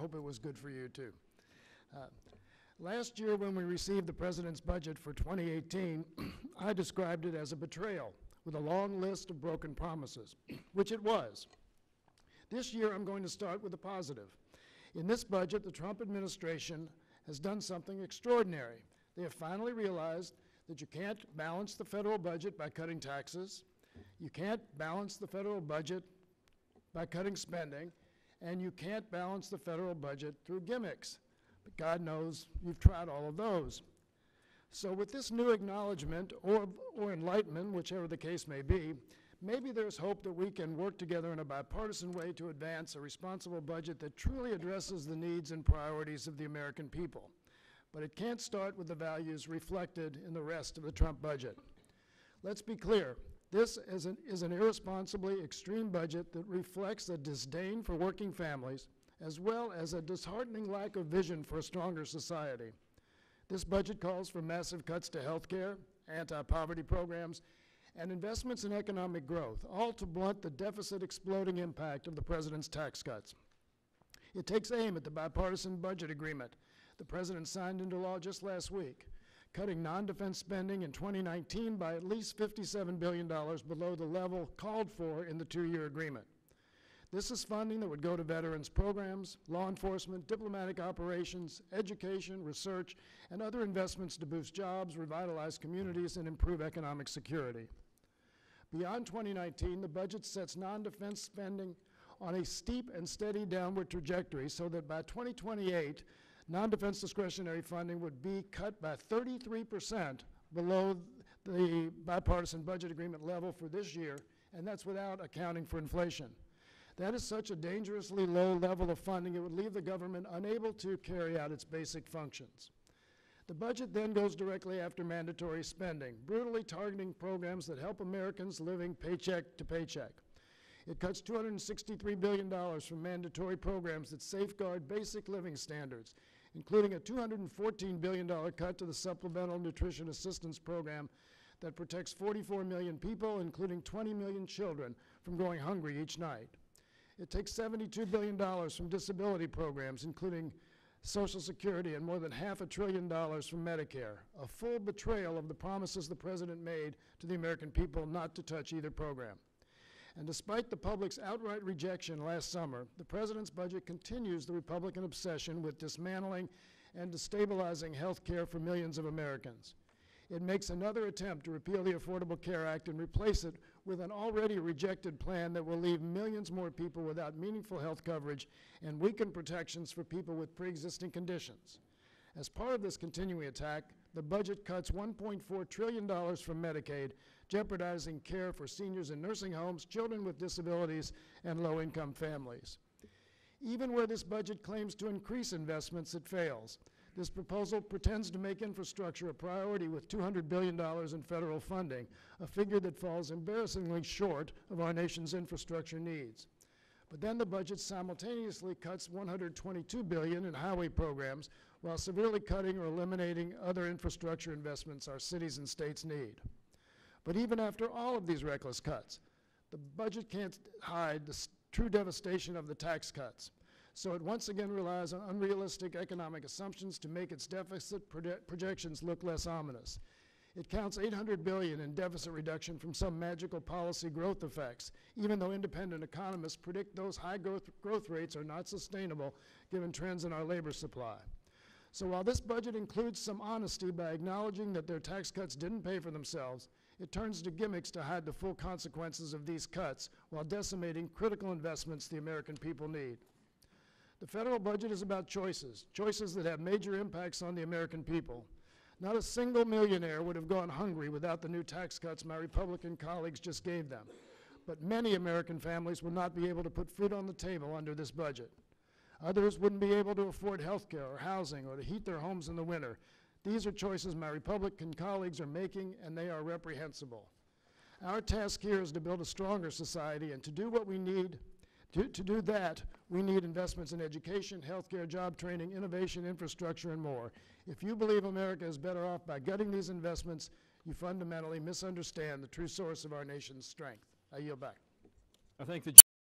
hope it was good for you, too. Uh, Last year, when we received the president's budget for 2018, I described it as a betrayal with a long list of broken promises, which it was. This year, I'm going to start with a positive. In this budget, the Trump administration has done something extraordinary. They have finally realized that you can't balance the federal budget by cutting taxes, you can't balance the federal budget by cutting spending, and you can't balance the federal budget through gimmicks. But God knows you've tried all of those. So with this new acknowledgement or, or enlightenment, whichever the case may be, maybe there's hope that we can work together in a bipartisan way to advance a responsible budget that truly addresses the needs and priorities of the American people. But it can't start with the values reflected in the rest of the Trump budget. Let's be clear. This is an, is an irresponsibly extreme budget that reflects a disdain for working families, as well as a disheartening lack of vision for a stronger society. This budget calls for massive cuts to health care, anti-poverty programs, and investments in economic growth, all to blunt the deficit exploding impact of the president's tax cuts. It takes aim at the bipartisan budget agreement the president signed into law just last week, cutting non-defense spending in 2019 by at least $57 billion below the level called for in the two-year agreement. This is funding that would go to veterans programs, law enforcement, diplomatic operations, education, research, and other investments to boost jobs, revitalize communities, and improve economic security. Beyond 2019, the budget sets non-defense spending on a steep and steady downward trajectory so that by 2028, non-defense discretionary funding would be cut by 33% below the bipartisan budget agreement level for this year, and that's without accounting for inflation. That is such a dangerously low level of funding, it would leave the government unable to carry out its basic functions. The budget then goes directly after mandatory spending, brutally targeting programs that help Americans living paycheck to paycheck. It cuts $263 billion from mandatory programs that safeguard basic living standards, including a $214 billion cut to the Supplemental Nutrition Assistance Program that protects 44 million people, including 20 million children, from going hungry each night. It takes $72 billion from disability programs, including Social Security, and more than half a trillion dollars from Medicare, a full betrayal of the promises the President made to the American people not to touch either program. And despite the public's outright rejection last summer, the President's budget continues the Republican obsession with dismantling and destabilizing health care for millions of Americans. It makes another attempt to repeal the Affordable Care Act and replace it with an already rejected plan that will leave millions more people without meaningful health coverage and weaken protections for people with pre-existing conditions. As part of this continuing attack, the budget cuts $1.4 trillion from Medicaid, jeopardizing care for seniors in nursing homes, children with disabilities, and low-income families. Even where this budget claims to increase investments, it fails. This proposal pretends to make infrastructure a priority with $200 billion in federal funding, a figure that falls embarrassingly short of our nation's infrastructure needs. But then the budget simultaneously cuts 122 billion in highway programs while severely cutting or eliminating other infrastructure investments our cities and states need. But even after all of these reckless cuts, the budget can't hide the true devastation of the tax cuts. So it once again relies on unrealistic economic assumptions to make its deficit proje projections look less ominous. It counts 800 billion in deficit reduction from some magical policy growth effects, even though independent economists predict those high growth, growth rates are not sustainable given trends in our labor supply. So while this budget includes some honesty by acknowledging that their tax cuts didn't pay for themselves, it turns to gimmicks to hide the full consequences of these cuts while decimating critical investments the American people need. The federal budget is about choices, choices that have major impacts on the American people. Not a single millionaire would have gone hungry without the new tax cuts my Republican colleagues just gave them. But many American families will not be able to put food on the table under this budget. Others wouldn't be able to afford health care or housing or to heat their homes in the winter. These are choices my Republican colleagues are making, and they are reprehensible. Our task here is to build a stronger society, and to do what we need to, to do that, we need investments in education, healthcare, job training, innovation, infrastructure, and more. If you believe America is better off by gutting these investments, you fundamentally misunderstand the true source of our nation's strength. I yield back. I thank the